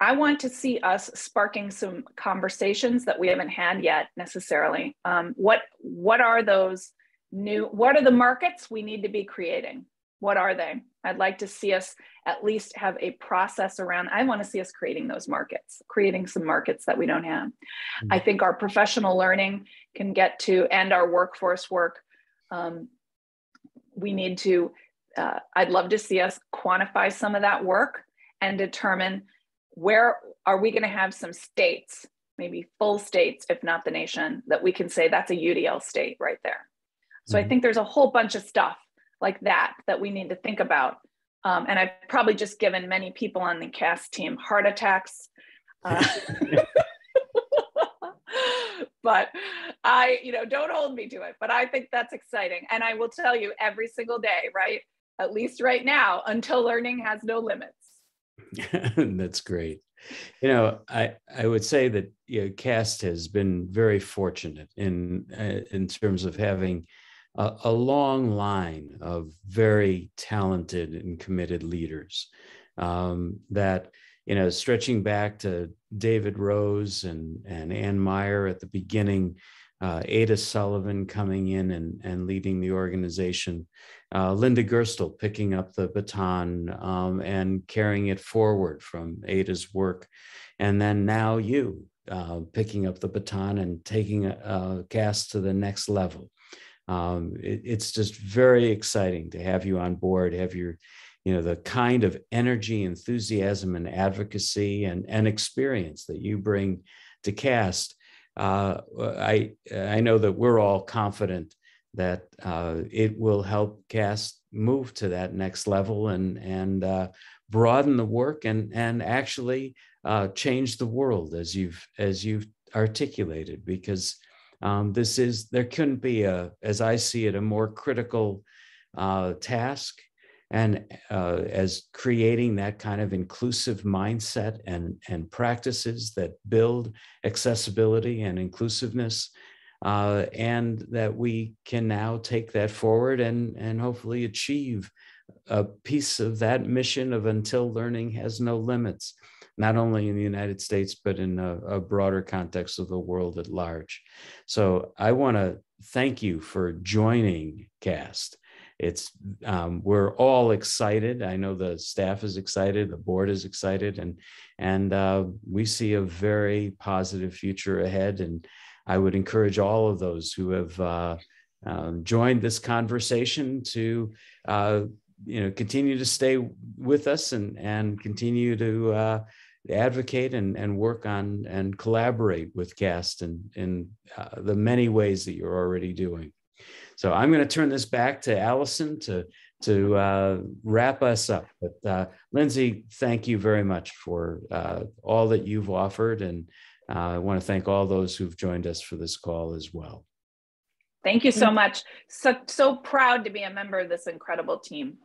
I want to see us sparking some conversations that we haven't had yet necessarily. Um, what, what are those new what are the markets we need to be creating? What are they? I'd like to see us at least have a process around i want to see us creating those markets creating some markets that we don't have. Mm-hmm. i think our professional learning can get to and our workforce work um, we need to uh, i'd love to see us quantify some of that work and determine where are we going to have some states maybe full states if not the nation that we can say that's a udl state right there so mm-hmm. I think there's a whole bunch of stuff like that that we need to think about. Um, and I've probably just given many people on the cast team heart attacks. Uh, but I, you know, don't hold me to it. But I think that's exciting. And I will tell you every single day, right? At least right now, until learning has no limits. that's great. You know, I I would say that you know, Cast has been very fortunate in uh, in terms of having a, a long line of very talented and committed leaders um, that you know stretching back to david rose and, and anne meyer at the beginning uh, ada sullivan coming in and, and leading the organization uh, linda gerstle picking up the baton um, and carrying it forward from ada's work. And then now you uh, picking up the baton and taking a, a cast to the next level um, it, it's just very exciting to have you on board, have your, you know, the kind of energy, enthusiasm, and advocacy and, and experience that you bring to CAST. Uh, I I know that we're all confident that uh, it will help CAST move to that next level and and uh, broaden the work and and actually uh, change the world as you've as you've articulated because um, this is there couldn't be a, as I see it, a more critical uh, task, and uh, as creating that kind of inclusive mindset and and practices that build accessibility and inclusiveness, uh, and that we can now take that forward and and hopefully achieve a piece of that mission of until learning has no limits not only in the United States, but in a, a broader context of the world at large. So I want to thank you for joining CAST. it's um, we're all excited. I know the staff is excited, the board is excited, and and uh, we see a very positive future ahead. And I would encourage all of those who have uh, um, joined this conversation to uh, you know continue to stay with us and and continue to uh, advocate and, and work on and collaborate with CAST in, in uh, the many ways that you're already doing. So I'm going to turn this back to Allison to, to uh, wrap us up. But uh, Lindsay, thank you very much for uh, all that you've offered. And uh, I want to thank all those who've joined us for this call as well. Thank you so much. So, so proud to be a member of this incredible team.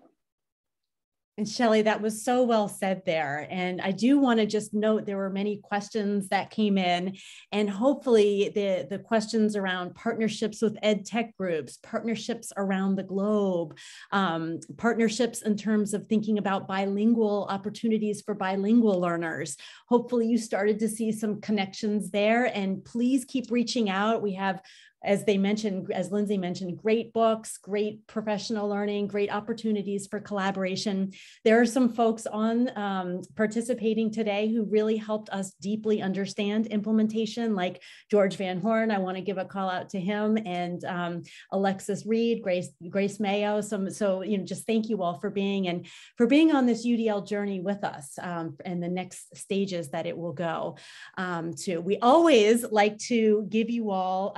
And Shelly, that was so well said there. And I do want to just note there were many questions that came in, and hopefully the, the questions around partnerships with ed tech groups, partnerships around the globe, um, partnerships in terms of thinking about bilingual opportunities for bilingual learners. Hopefully you started to see some connections there and please keep reaching out. We have as they mentioned, as Lindsay mentioned, great books, great professional learning, great opportunities for collaboration. There are some folks on um, participating today who really helped us deeply understand implementation, like George Van Horn. I want to give a call out to him and um, Alexis Reed, Grace Grace Mayo. Some so you know just thank you all for being and for being on this UDL journey with us um, and the next stages that it will go um, to. We always like to give you all.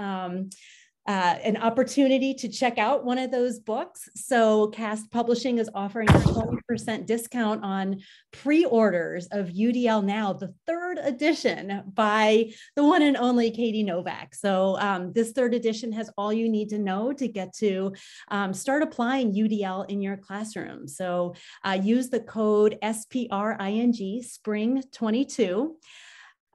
Uh, an opportunity to check out one of those books. So, Cast Publishing is offering a 20% discount on pre orders of UDL Now, the third edition by the one and only Katie Novak. So, um, this third edition has all you need to know to get to um, start applying UDL in your classroom. So, uh, use the code SPRING Spring 22.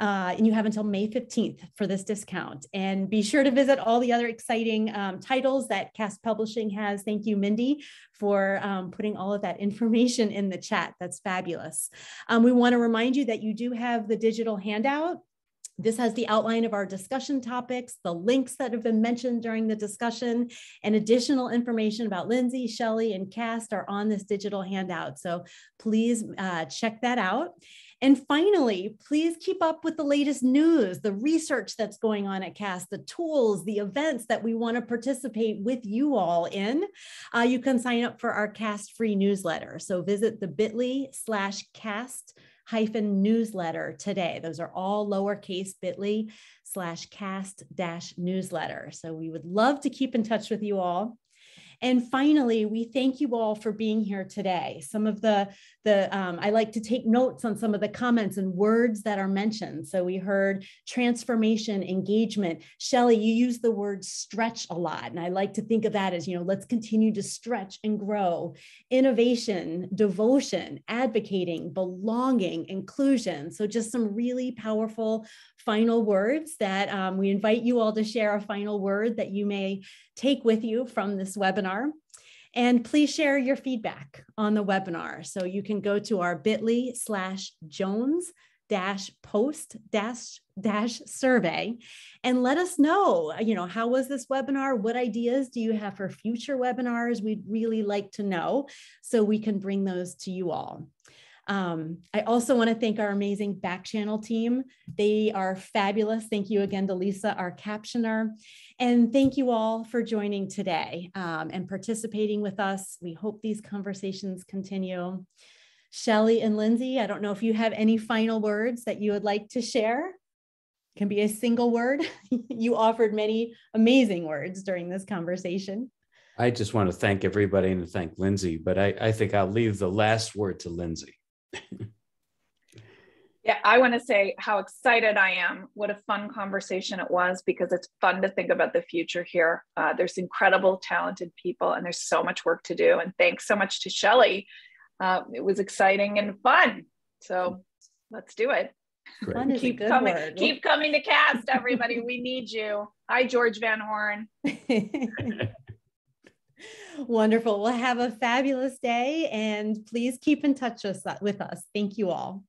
Uh, and you have until May 15th for this discount. And be sure to visit all the other exciting um, titles that Cast Publishing has. Thank you, Mindy, for um, putting all of that information in the chat. That's fabulous. Um, we want to remind you that you do have the digital handout. This has the outline of our discussion topics, the links that have been mentioned during the discussion, and additional information about Lindsay, Shelley, and Cast are on this digital handout. So please uh, check that out. And finally, please keep up with the latest news, the research that's going on at CAST, the tools, the events that we want to participate with you all in. Uh, you can sign up for our CAST free newsletter. So visit the bit.ly slash CAST hyphen newsletter today. Those are all lowercase bit.ly slash cast dash newsletter. So we would love to keep in touch with you all. And finally, we thank you all for being here today. Some of the, the um, I like to take notes on some of the comments and words that are mentioned. So we heard transformation, engagement. Shelly, you use the word stretch a lot. And I like to think of that as, you know, let's continue to stretch and grow. Innovation, devotion, advocating, belonging, inclusion. So just some really powerful final words that um, we invite you all to share a final word that you may take with you from this webinar. And please share your feedback on the webinar. So you can go to our bit.ly slash Jones dash post dash dash survey and let us know you know how was this webinar what ideas do you have for future webinars we'd really like to know so we can bring those to you all um, I also want to thank our amazing back channel team. They are fabulous. Thank you again to Lisa, our captioner. And thank you all for joining today um, and participating with us. We hope these conversations continue. Shelly and Lindsay, I don't know if you have any final words that you would like to share. It can be a single word. you offered many amazing words during this conversation. I just want to thank everybody and thank Lindsay, but I, I think I'll leave the last word to Lindsay. Yeah, I want to say how excited I am. What a fun conversation it was because it's fun to think about the future here. Uh, there's incredible, talented people, and there's so much work to do. And thanks so much to Shelly. Uh, it was exciting and fun. So let's do it. keep coming, word. keep coming to cast, everybody. we need you. Hi, George Van Horn. Wonderful. Well, have a fabulous day and please keep in touch with us. Thank you all.